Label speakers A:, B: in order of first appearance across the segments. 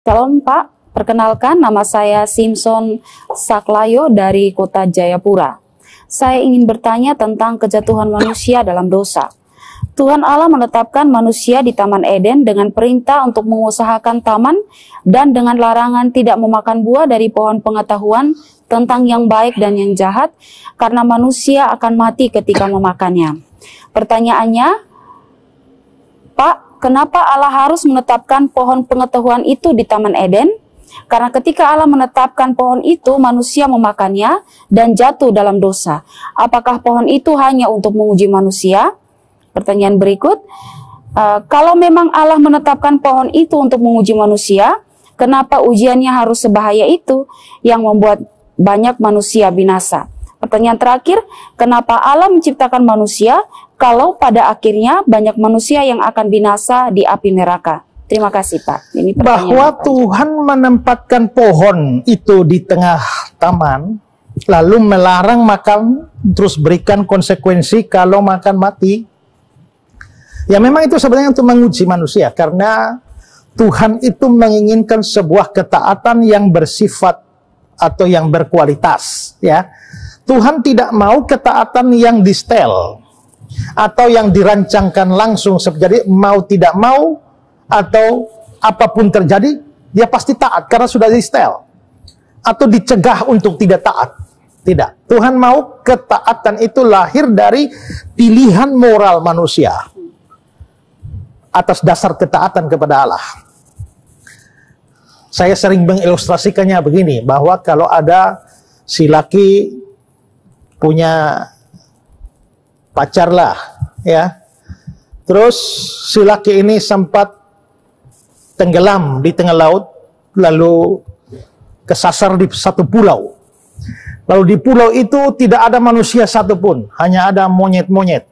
A: Salam Pak, perkenalkan nama saya Simpson Saklayo dari kota Jayapura. Saya ingin bertanya tentang kejatuhan manusia dalam dosa. Tuhan Allah menetapkan manusia di Taman Eden dengan perintah untuk mengusahakan taman dan dengan larangan tidak memakan buah dari pohon pengetahuan tentang yang baik dan yang jahat karena manusia akan mati ketika memakannya. Pertanyaannya, Pak, kenapa Allah harus menetapkan pohon pengetahuan itu di Taman Eden? Karena ketika Allah menetapkan pohon itu, manusia memakannya dan jatuh dalam dosa. Apakah pohon itu hanya untuk menguji manusia? Pertanyaan berikut, uh, kalau memang Allah menetapkan pohon itu untuk menguji manusia, kenapa ujiannya harus sebahaya itu yang membuat banyak manusia binasa? Pertanyaan terakhir, kenapa Allah menciptakan manusia kalau pada akhirnya banyak manusia yang akan binasa di api neraka? Terima kasih Pak.
B: Ini bahwa Tuhan menempatkan pohon itu di tengah taman, lalu melarang makan, terus berikan konsekuensi kalau makan mati. Ya memang itu sebenarnya untuk menguji manusia karena Tuhan itu menginginkan sebuah ketaatan yang bersifat atau yang berkualitas ya. Tuhan tidak mau ketaatan yang distel atau yang dirancangkan langsung jadi mau tidak mau atau apa pun terjadi dia pasti taat karena sudah distel atau dicegah untuk tidak taat. Tidak. Tuhan mau ketaatan itu lahir dari pilihan moral manusia atas dasar ketaatan kepada Allah. Saya sering mengilustrasikannya begini, bahwa kalau ada si laki punya pacar lah, ya. Terus si laki ini sempat tenggelam di tengah laut, lalu kesasar di satu pulau. Lalu di pulau itu tidak ada manusia satupun, hanya ada monyet-monyet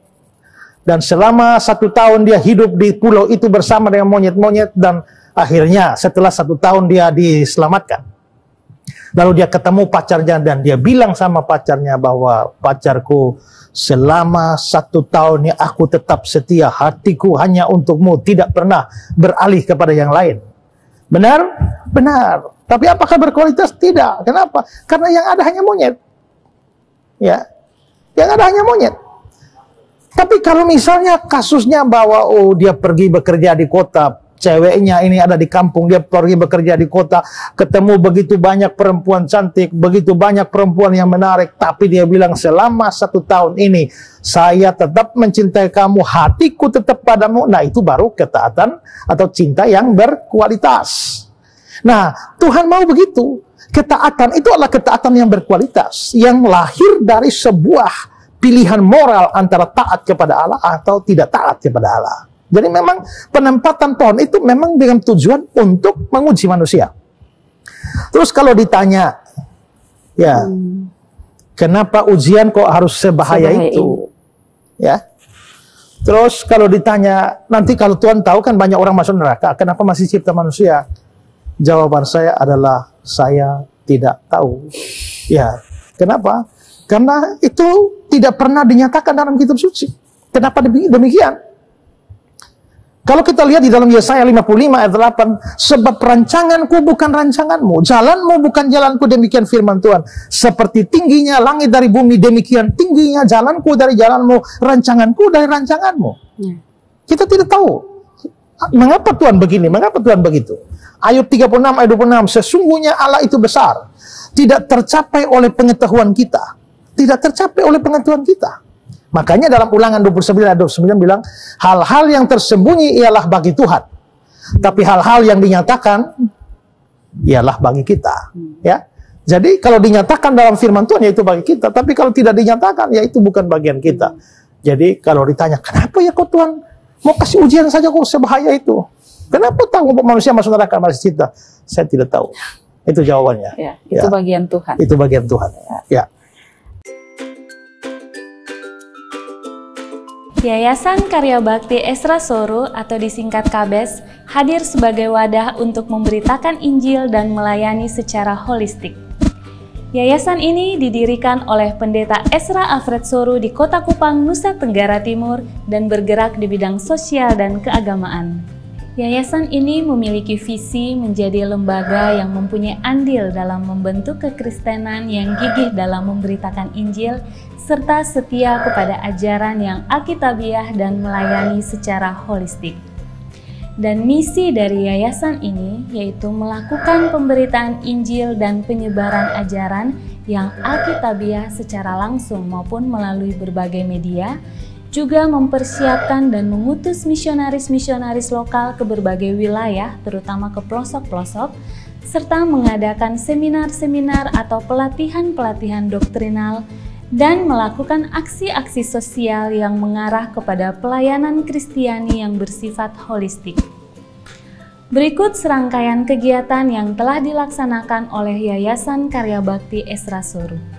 B: dan selama satu tahun dia hidup di pulau itu bersama dengan monyet-monyet dan akhirnya setelah satu tahun dia diselamatkan. Lalu dia ketemu pacarnya dan dia bilang sama pacarnya bahwa pacarku selama satu tahun ini aku tetap setia hatiku hanya untukmu tidak pernah beralih kepada yang lain. Benar? Benar. Tapi apakah berkualitas? Tidak. Kenapa? Karena yang ada hanya monyet. Ya. Yang ada hanya monyet. Tapi kalau misalnya kasusnya bahwa oh dia pergi bekerja di kota, ceweknya ini ada di kampung, dia pergi bekerja di kota, ketemu begitu banyak perempuan cantik, begitu banyak perempuan yang menarik, tapi dia bilang selama satu tahun ini saya tetap mencintai kamu, hatiku tetap padamu. Nah itu baru ketaatan atau cinta yang berkualitas. Nah Tuhan mau begitu. Ketaatan itu adalah ketaatan yang berkualitas, yang lahir dari sebuah pilihan moral antara taat kepada Allah atau tidak taat kepada Allah. Jadi memang penempatan pohon itu memang dengan tujuan untuk menguji manusia. Terus kalau ditanya, ya, hmm. kenapa ujian kok harus sebahaya, sebahaya itu? Ini. Ya. Terus kalau ditanya, nanti kalau Tuhan tahu kan banyak orang masuk neraka, kenapa masih cipta manusia? Jawaban saya adalah saya tidak tahu. Ya, kenapa? Karena itu tidak pernah dinyatakan dalam kitab suci. Kenapa demikian? Kalau kita lihat di dalam Yesaya 55 ayat 8, sebab rancanganku bukan rancanganmu, jalanmu bukan jalanku, demikian firman Tuhan. Seperti tingginya langit dari bumi, demikian tingginya jalanku dari jalanmu, rancanganku dari rancanganmu. Ya. Kita tidak tahu. Mengapa Tuhan begini? Mengapa Tuhan begitu? Ayub 36 ayat 26, sesungguhnya Allah itu besar, tidak tercapai oleh pengetahuan kita tidak tercapai oleh pengetahuan kita. Makanya dalam ulangan 29 ayat 29 bilang, hal-hal yang tersembunyi ialah bagi Tuhan. Tapi hal-hal yang dinyatakan ialah bagi kita. Ya. Jadi kalau dinyatakan dalam firman Tuhan ya itu bagi kita, tapi kalau tidak dinyatakan ya itu bukan bagian kita. Jadi kalau ditanya, kenapa ya kok Tuhan mau kasih ujian saja kok sebahaya itu? Kenapa tahu manusia masuk neraka masih cinta? Saya tidak tahu. Itu jawabannya.
A: Ya, itu ya. bagian Tuhan.
B: Itu bagian Tuhan. Ya. ya.
C: Yayasan Karya Bakti Esra Soro atau disingkat KABES hadir sebagai wadah untuk memberitakan Injil dan melayani secara holistik. Yayasan ini didirikan oleh Pendeta Esra Alfred Soru di Kota Kupang, Nusa Tenggara Timur dan bergerak di bidang sosial dan keagamaan. Yayasan ini memiliki visi menjadi lembaga yang mempunyai andil dalam membentuk kekristenan yang gigih dalam memberitakan Injil serta setia kepada ajaran yang alkitabiah dan melayani secara holistik. Dan misi dari yayasan ini yaitu melakukan pemberitaan Injil dan penyebaran ajaran yang alkitabiah secara langsung maupun melalui berbagai media juga mempersiapkan dan mengutus misionaris-misionaris lokal ke berbagai wilayah, terutama ke pelosok-pelosok, serta mengadakan seminar-seminar atau pelatihan-pelatihan doktrinal dan melakukan aksi-aksi sosial yang mengarah kepada pelayanan Kristiani yang bersifat holistik. Berikut serangkaian kegiatan yang telah dilaksanakan oleh Yayasan Karya Bakti Esra Soru.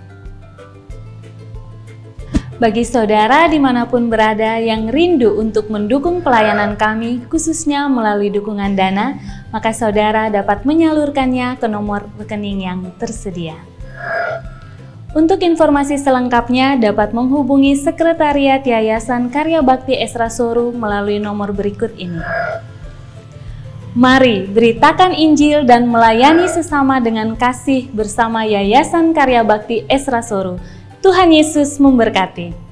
C: Bagi saudara di mana pun berada yang rindu untuk mendukung pelayanan kami, khususnya melalui dukungan dana, maka saudara dapat menyalurkannya ke nomor rekening yang tersedia. Untuk informasi selengkapnya dapat menghubungi Sekretariat Yayasan Karya Bakti Esra Soru melalui nomor berikut ini. Mari beritakan Injil dan melayani sesama dengan kasih bersama Yayasan Karya Bakti Esra Soru. Tuhan Yesus memberkati.